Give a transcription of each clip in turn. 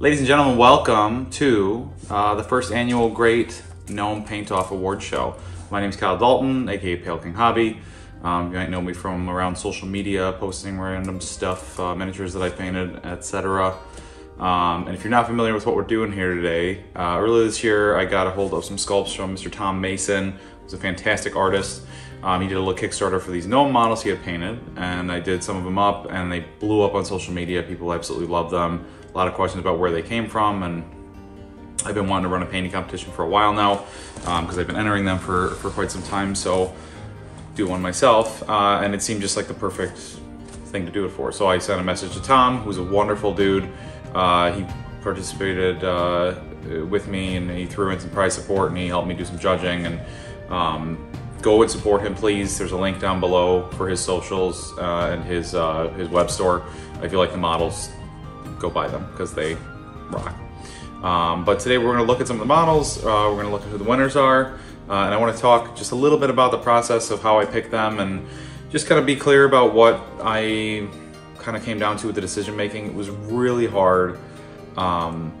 Ladies and gentlemen, welcome to uh, the first annual Great Gnome Paint Off Award Show. My name is Kyle Dalton, aka Pale King Hobby. Um, you might know me from around social media, posting random stuff, uh, miniatures that I painted, etc. Um, and if you're not familiar with what we're doing here today, uh, earlier this year I got a hold of some sculpts from Mr. Tom Mason, who's a fantastic artist. Um, he did a little Kickstarter for these gnome models he had painted, and I did some of them up, and they blew up on social media. People absolutely love them. Lot of questions about where they came from, and I've been wanting to run a painting competition for a while now because um, I've been entering them for, for quite some time. So do one myself, uh, and it seemed just like the perfect thing to do it for. So I sent a message to Tom, who's a wonderful dude. Uh, he participated uh, with me, and he threw in some prize support, and he helped me do some judging. And um, go and support him, please. There's a link down below for his socials uh, and his uh, his web store. I feel like the models, go buy them because they rock. Um, but today we're going to look at some of the models. Uh, we're going to look at who the winners are, uh, and I want to talk just a little bit about the process of how I pick them, and just kind of be clear about what I kind of came down to with the decision making. It was really hard. Um,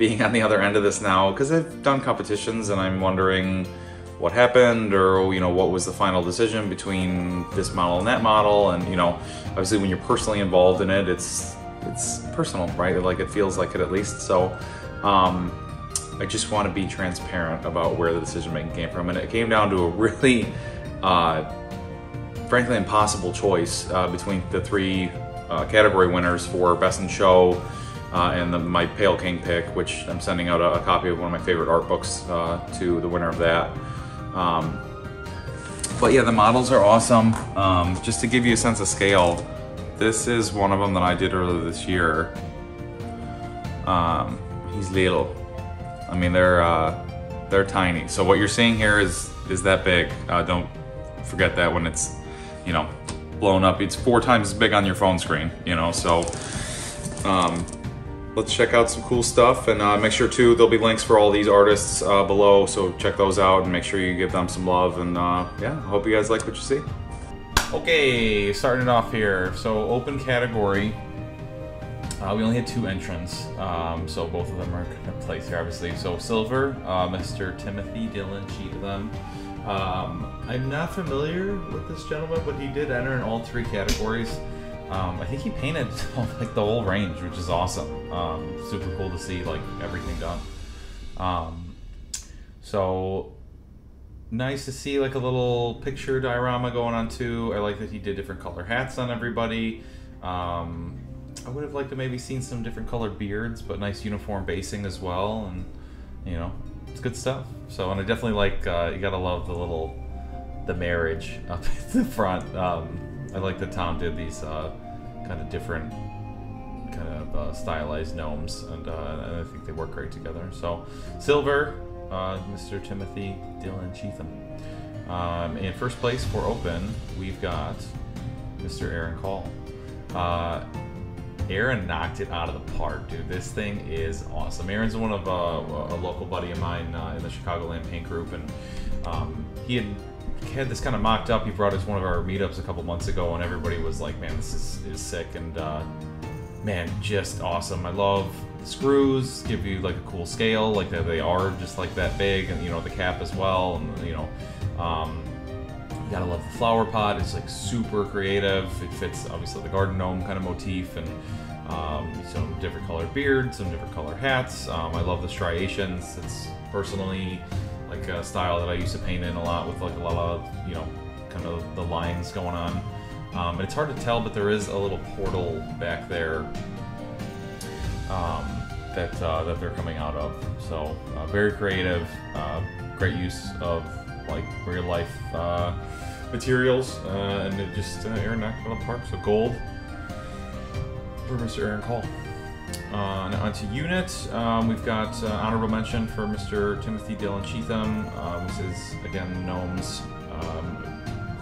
being on the other end of this now because I've done competitions and I'm wondering what happened or you know what was the final decision between this model and that model and you know obviously when you're personally involved in it it's it's personal right like it feels like it at least so um, I just want to be transparent about where the decision making came from and it came down to a really uh, frankly impossible choice uh, between the three uh, category winners for best in show uh, and the, my Pale King pick, which I'm sending out a, a, copy of one of my favorite art books uh, to the winner of that. Um, but yeah, the models are awesome. Um, just to give you a sense of scale, this is one of them that I did earlier this year. Um, he's little. I mean, they're uh, they're tiny. So what you're seeing here is is that big. Uh, don't forget that when it's you know blown up. It's four times as big on your phone screen. You know, so um, let's check out some cool stuff and uh, make sure too there'll be links for all these artists uh, below so check those out and make sure you give them some love and uh, yeah I hope you guys like what you see okay starting it off here so open category uh, we only had two entrants um, so both of them are in place here obviously so silver uh, Mr. Timothy Dillon, Dylan Cheatham um, I'm not familiar with this gentleman but he did enter in all three categories um, I think he painted like the whole range, which is awesome. Um, super cool to see like everything done. Um, so nice to see like a little picture diorama going on too. I like that he did different color hats on everybody. Um, I would have liked to maybe seen some different colored beards, but nice uniform basing as well, and you know, it's good stuff. So, and I definitely like uh, you gotta love the little the marriage up at the front. Um, I like that Tom did these uh, kind of different kind of uh, stylized gnomes, and, uh, and, I think they work great together. So, silver, uh, Mr. Timothy Dylan Cheatham. Um, in first place for open, we've got Mr. Aaron Call. Uh, Aaron knocked it out of the park, dude. This thing is awesome. Aaron's one of uh, a local buddy of mine uh, in the Chicagoland Paint Group, and um, he had had this kind of mocked up. He brought us one of our meetups a couple months ago, and everybody was like, "Man, this is, is sick!" And uh, man, just awesome. I love screws. Give you like a cool scale, like they are just like that big, and you know the cap as well, and you know. Um, you gotta love the flower pot. It's like super creative. It fits obviously the garden gnome kind of motif and um, some different colored beards, some different colored hats. Um, I love the striations. It's personally like a style that I used to paint in a lot with like a lot of you know kind of the lines going on. Um, and it's hard to tell, but there is a little portal back there um, that uh, that they're coming out of. So uh, very creative, uh, great use of like real life uh, materials, uh, and it just uh, Aaron knocked out of the park. So gold for Mr. Aaron Cole. Uh, now onto unit, um, we've got uh, honorable mention for Mr. Timothy Dylan Cheatham. Uh, this is again gnomes, um,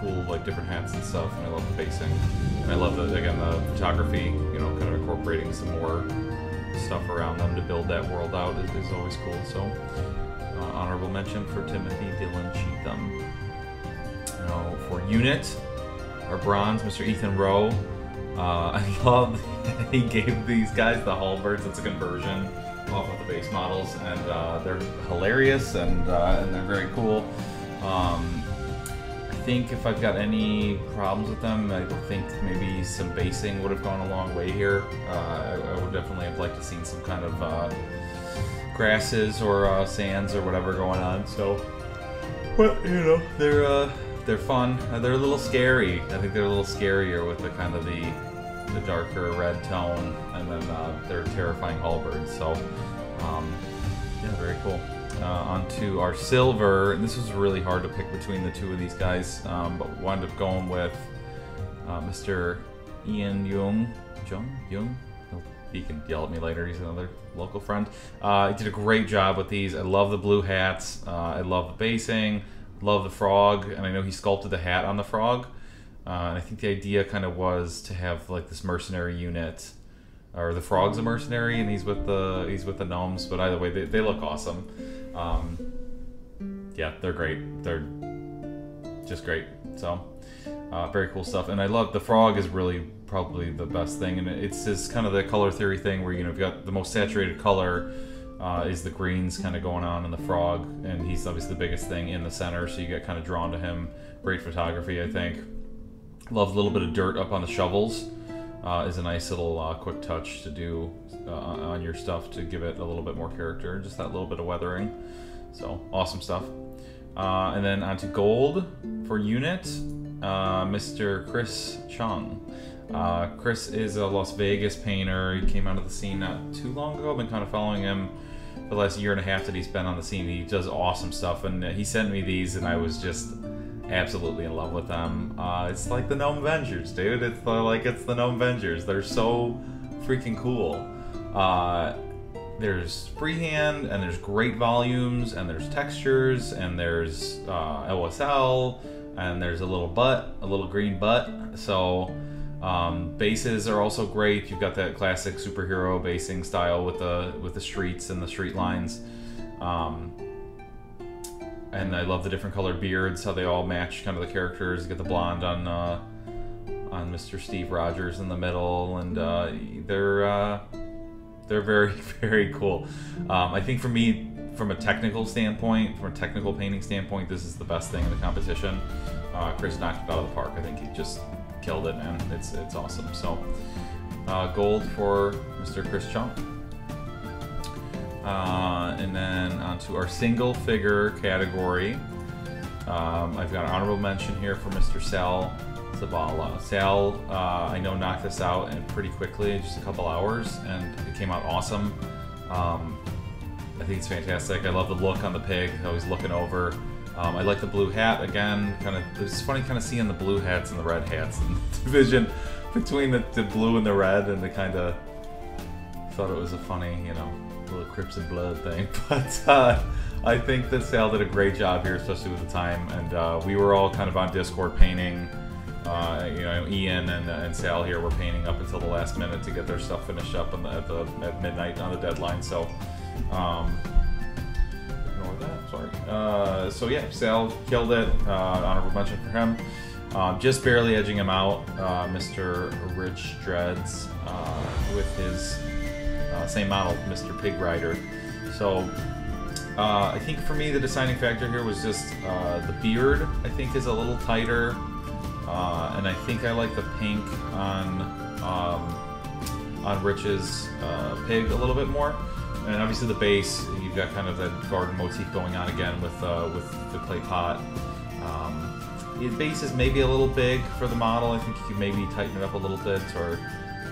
cool like different hats and stuff, and I love the basing, and I love the again the photography. You know, kind of incorporating some more stuff around them to build that world out is, is always cool. So, uh, honorable mention for Timothy Dylan Cheatham. Now for unit, our bronze, Mr. Ethan Rowe. Uh, I love he gave these guys the halberds. It's a conversion off of the base models, and uh, they're hilarious and uh, and they're very cool. Um, think if I've got any problems with them, I think maybe some basing would have gone a long way here. Uh, I, I, would definitely have liked to seen some kind of uh, grasses or uh, sands or whatever going on. So, but you know, they're uh, they're fun. Uh, they're a little scary. I think they're a little scarier with the kind of the the darker red tone, and then uh, they're terrifying halberds. So, um, yeah, very cool. Uh, onto our silver. And this was really hard to pick between the two of these guys, um, but wound up going with uh, Mr. Ian Jung. Jung? Jung? he can yell at me later. He's another local friend. Uh, he did a great job with these. I love the blue hats. Uh, I love the basing. Love the frog, and I know he sculpted the hat on the frog. Uh, and I think the idea kind of was to have like this mercenary unit, or the frog's a mercenary, and he's with the he's with the gnomes. But either way, they, they look awesome. Um, yeah, they're great. They're just great. So uh, very cool stuff. And I love the frog is really probably the best thing, and it's this kind of the color theory thing where you know you've got the most saturated color uh, is the greens kind of going on in the frog, and he's obviously the biggest thing in the center, so you get kind of drawn to him. Great photography, I think. Love a little bit of dirt up on the shovels. Uh, is a nice little uh, quick touch to do uh, on your stuff to give it a little bit more character, just that little bit of weathering. So awesome stuff. Uh, and then onto gold for unit, uh, Mr. Kris Chung. Uh, Kris is a Las Vegas painter. He came out of the scene not too long ago. I've been kind of following him for the last year and a half that he's been on the scene. He does awesome stuff, and he sent me these, and I was just absolutely in love with them. Uh, it's like the Gnome Avengers, dude. It's the, like it's the Gnome Avengers. They're so freaking cool. Uh, there's freehand, and there's great volumes, and there's textures, and there's uh, OSL, and there's a little butt, a little green butt. So um, bases are also great. You've got that classic superhero basing style with the with the streets and the street lines. Um, and I love the different colored beards, how they all match kind of the characters. You get the blonde on uh, on Mr. Steve Rogers in the middle, and uh, they're uh, they're very very cool. Um, I think for me, from a technical standpoint, from a technical painting standpoint, this is the best thing in the competition. Uh, Kris knocked it out of the park. I think he just killed it, and it's it's awesome. So, uh, gold for Mr. Kris Chung. Uh, and then onto our single figure category. Um, I've got an honorable mention here for Mr. Sal Zabala. Sal, uh, I know, knocked this out in pretty quickly, just a couple hours, and it came out awesome. Um, I think it's fantastic. I love the look on the pig, how he's looking over. Um, I like the blue hat again. Kind of, it's funny kind of seeing the blue hats and the red hats and the division between the, the blue and the red, and the kind of thought it was a funny, you know, little Crips and Blood thing. But uh, I think that Sal did a great job here, especially with the time. And uh, we were all kind of on Discord painting. Uh, you know, Ian and, and Sal here were painting up until the last minute to get their stuff finished up the, at the at midnight on the deadline. So. Um, that. Sorry. Uh, so yeah, Sal killed it. Uh, honorable mention for him. Um, just barely edging him out, uh, Mr. Rich Dreads uh, with his uh, same model, Mr. Pig Rider. So uh, I think for me the deciding factor here was just the beard. I think is a little tighter, and I think I like the pink on um, on Rich's pig a little bit more. And obviously the base, you've got kind of that garden motif going on again with uh, with the clay pot. Um, the base is maybe a little big for the model. I think you could maybe tighten it up a little bit, or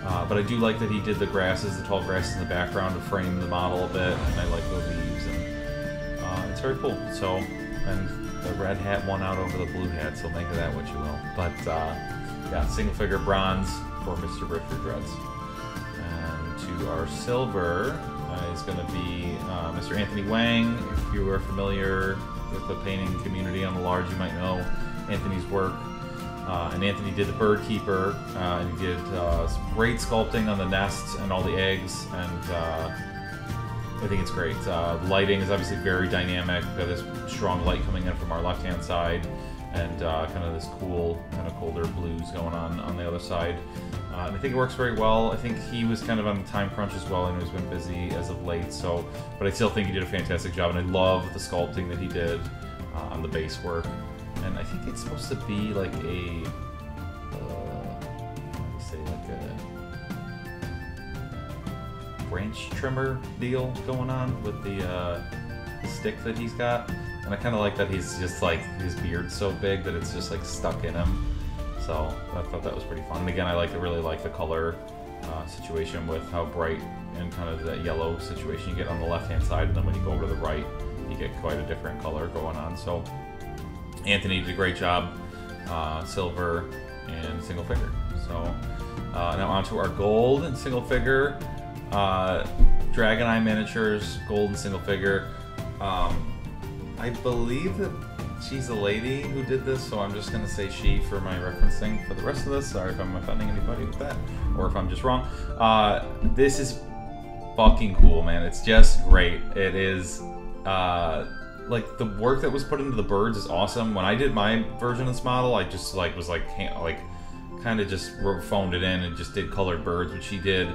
uh, but I do like that he did the grasses, the tall grasses in the background to frame the model a bit, and I like the leaves, and uh, it's very cool. So, and the red hat won out over the blue hat, so make of that what you will. But uh, yeah, single figure bronze for Mr. Richard Dreads. And to our silver, uh, is going to be uh, Mr. Anthony Wang. If you are familiar with the painting community on the large, you might know Anthony's work. Uh, and Anthony did the Bird Keeper, uh, and he did uh, some great sculpting on the nests and all the eggs, and uh, I think it's great. the lighting is obviously very dynamic. We've got this strong light coming in from our left-hand side. and uh, kind of this cool, kind of colder blues going on on the other side. Uh, and I think it works very well. I think he was kind of on the time crunch as well, and he's been busy as of late. So, but I still think he did a fantastic job, and I love the sculpting that he did uh, on the base work. And I think it's supposed to be like a, uh, say, like a branch trimmer deal going on with the, uh, the stick that he's got. And I kind of like that he's just like his beard's so big that it's just like stuck in him. So I thought that was pretty fun. And again, I like really like the color uh, situation with how bright and kind of that yellow situation you get on the left hand side, and then when you go over to the right, you get quite a different color going on. So Anthony did a great job, uh, silver and single figure. So uh, now onto our gold and single figure. Uh, Dragon Eye miniatures, gold and single figure. Um, I believe that she's a lady who did this, so I'm just gonna say she for my referencing for the rest of this. Sorry if I'm offending anybody with that, or if I'm just wrong. Uh, this is fucking cool, man. It's just great. It is, uh, like the work that was put into the birds is awesome. When I did my version of this model, I just like was like like kind of just phoned it in and just did colored birds, which she did.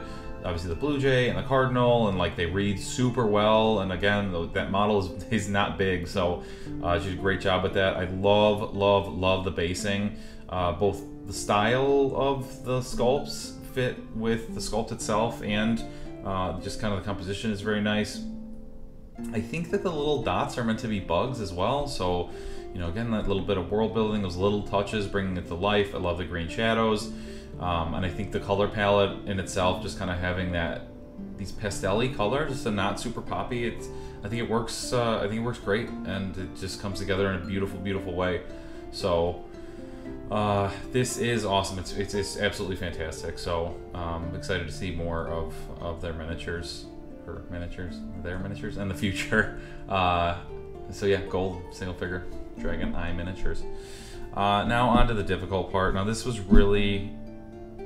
Obviously the blue jay and the cardinal and like they read super well and again that model is, is not big so uh, she did a great job with that. I love love love the basing. Uh, both the style of the sculpts fit with the sculpt itself and uh, just kind of the composition is very nice i think that the little dots are meant to be bugs as well so you know again that little bit of world building those little touches bringing it to life i love the green shadows um, and I think the color palette in itself, just kind of having that these pastelly colors and not super poppy, it's I think it works. Uh, I think it works great, and it just comes together in a beautiful, beautiful way. So uh, this is awesome. It's, it's, it's absolutely fantastic. So um, excited to see more of of their miniatures or miniatures, their miniatures in the future. Uh, so yeah, gold single figure dragon eye miniatures. Uh, now on to the difficult part. Now this was really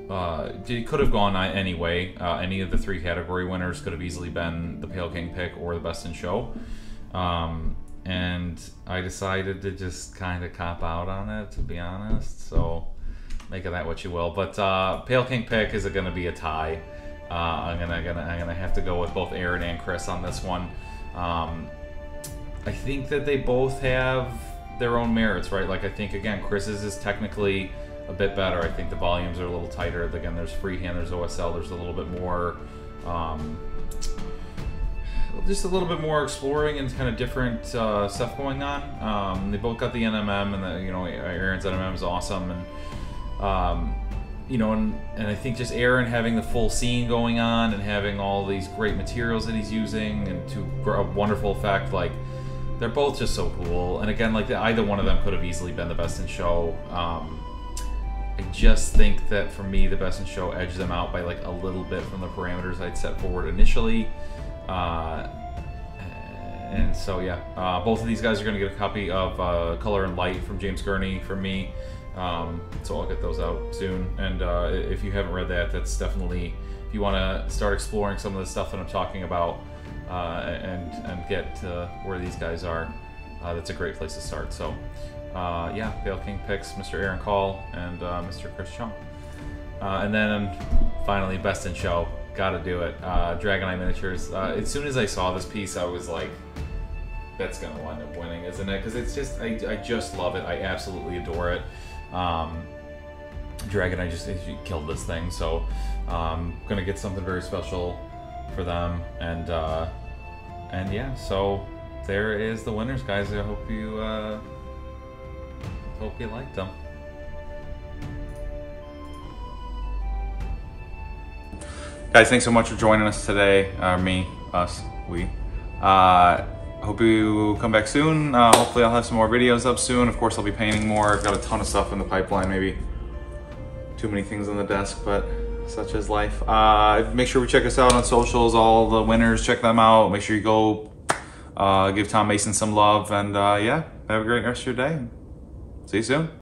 uh, it could have gone anyway. Uh, any of the three category winners could have easily been the Pale King pick or the Best in Show. Um, and I decided to just kind of cop out on it, to be honest. So make of that what you will. But uh, Pale King pick is it going to be a tie. Uh, I'm gonna, gonna I'm gonna have to go with both Aaron and Kris on this one. Um, I think that they both have their own merits, right? Like I think again, Kris's is technically a bit better. I think the volumes are a little tighter. Again, there's freehand, there's OSL, there's a little bit more, um, just a little bit more exploring and kind of different uh, stuff going on. Um, they both got the NMM, and the you know Aaron's NMM is awesome, and um, you know, and and I think just Aaron having the full scene going on and having all these great materials that he's using, and to a wonderful effect, like they're both just so cool. And again, like either one of them could have easily been the best in show. Um, I just think that for me, the best in show edged them out by like a little bit from the parameters I'd set forward initially. Uh, and so, yeah, uh, both of these guys are going to get a copy of uh, Color and Light from James Gurney from me. Um, so I'll get those out soon. And uh, if you haven't read that, that's definitely, if you want to start exploring some of the stuff that I'm talking about uh, and, and get to where these guys are, uh, that's a great place to start. So uh, yeah, Pale King picks Mr. Aaron Call and uh, Mr. Kris Chung. Uh, and then finally, Best in Show. Gotta do it. Dragon Eye Miniatures. As soon as I saw this piece, I was like, that's gonna wind up winning, isn't it? Because it's just, I, I just love it. I absolutely adore it. Um, Dragon Eye just killed this thing, so um, gonna get something very special for them. And uh, and yeah, so there is the winners, guys. I hope you uh, Hope you liked them. Guys, thanks so much for joining us today. Uh, me, us, we. Uh, hope you come back soon. Uh, hopefully I'll have some more videos up soon. Of course, I'll be painting more. I've got a ton of stuff in the pipeline. Maybe too many things on the desk, but such is life. Uh, make sure we check us out on socials. All the winners, check them out. Make sure you go uh, give Tom Mason some love. And uh, yeah, have a great rest of your day. See you soon.